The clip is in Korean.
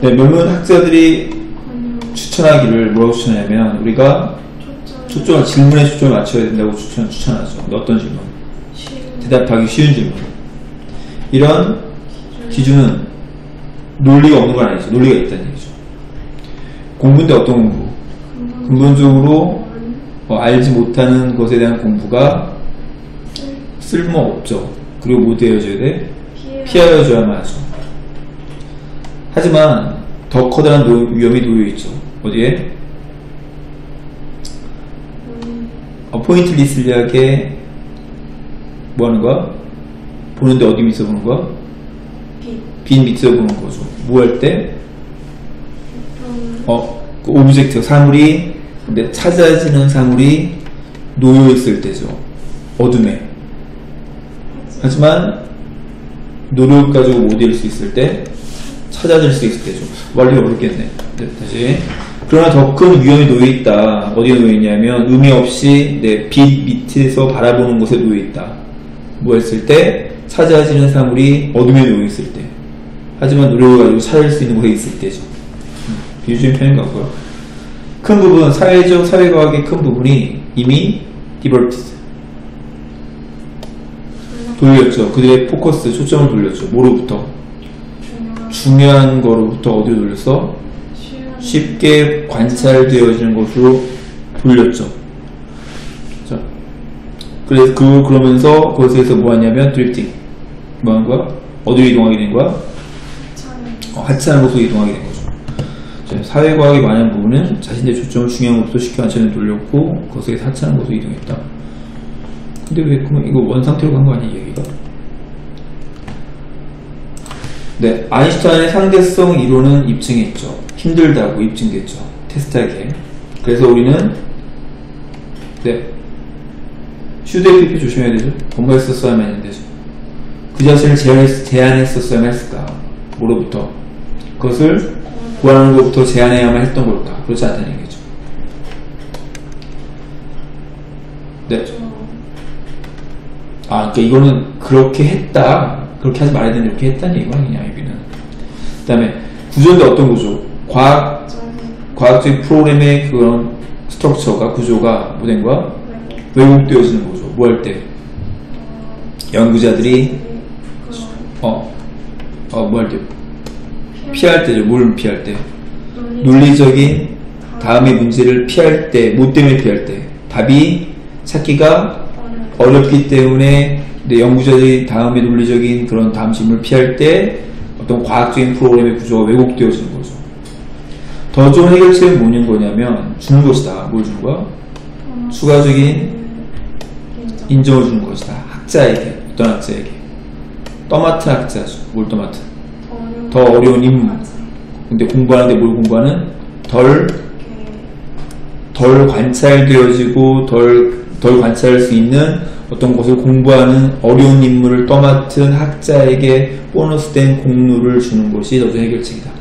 네, 몇몇 학자들이 추천하기를 뭐라고 추천하냐면 우리가 초점 초점을 질문에 초점을 맞춰야 된다고 추천 추천하죠. 어떤 질문? 대답하기 쉬운 질문. 이런 기준은 논리가 없는 건 아니죠. 논리가 있다는 얘기죠. 공부인데 어떤 공부? 근본적으로 어, 알지 못하는 것에 대한 공부가 쓸모 없죠. 그리고 뭐 되어줘야 돼? 피하여줘야만 하죠. 하지만 더 커다란 노- 위험이 놓여 있죠. 어디에? 어, pointlessly하게 뭐 하는 거야? 보는데 어디 밑에서 보는 거야? 빛 밑에서 보는 거죠. 뭐 할 때? 어, 그 object, 사물이, 근데 찾아지는 사물이 놓여 있을 때죠. 어둠에. 하지만, 노력 가지고 못 이룰 수 있을 때, 찾아질 수 있을 때죠. 말이 어렵겠네. 네, 다시. 그러나 더 큰 위험이 놓여 있다. 어디에 놓여 있냐면, 의미 없이 내 빛 밑에서 바라보는 곳에 놓여 있다. 뭐 했을 때, 찾아지는 사물이 어둠에 놓여 있을 때. 하지만 노력을 가지고 찾을 수 있는 곳에 있을 때죠. 음, 비유적인 표현 같고요. 큰 부분, 사회적, 사회과학의 큰 부분이 이미 diverted. 돌렸죠. 그들의 포커스, 초점을 돌렸죠. 뭐로부터? 중요한 거로부터 어디로 돌렸어? 쉽게 관찰되어지는 것으로 돌렸죠. 자, 그래서 그 그러면서 거기서 뭐 하냐면 drifting. 뭐 하는 거야? 어디로 이동하게 된 거야? 어, 하찮은 곳으로 이동하게 된 거죠. 자, 사회과학의 많은 부분은 자신의 초점을 중요한 곳으로 쉽게 관찰을 돌렸고 거기서 하찮은 곳으로 이동했다. 근데 왜 그러면 이거 원상태로 간 거 아니야 이 얘기가? 네, 아인슈타인의 상대성 이론은 입증했죠. 힘들다고 입증됐죠. 테스트하기에. 그래서 우리는 네 휴대PP 조심해야 되죠. 공부했었어야만 했는 되죠. 그 자신을 제한했, 제한했었어야만 했을까? 뭐로부터? 그것을 구하는 것부터 제한해야만 했던 걸까? 그렇지 않다는 얘기죠. 네. 아, 그러니까 이거는 그렇게 했다. 그렇게 하지 말아야 되는데 이렇게 했다는 얘기가 아니냐, 여기는. 그 다음에 구조인데 어떤 구조? 과학, 과학적 프로그램의 그런 스트럭처가, 구조가 뭐된 거야? 왜곡되어지는 거죠. 뭐 할 때? 연구자들이, 어, 어, 뭐 할 때? 피할 때죠. 뭘 피할 때? 논리적인 다음의 문제를 피할 때, 뭐 때문에 피할 때? 답이 찾기가 어렵기 때문에 네, 연구자들이 다음에 논리적인 그런 질문을 피할 때 어떤 과학적인 프로그램의 구조가 왜곡되어지는 거죠. 더 좋은 해결책은 뭐는 거냐면 주는 것이다. 뭘 주는 거야? 추가적인 인정을 주는 것이다. 학자에게 어떤 학자에게 떠맡은 학자죠. 뭘 떠맡은? 더 어려운 임무. 근데 공부하는데 뭘 공부하는? 덜, 덜 관찰되어지고 덜, 덜 관찰할 수 있는 어떤 것을 공부하는 어려운 임무를 떠맡은 학자에게 보너스된 공로를 주는 것이 너도 해결책이다.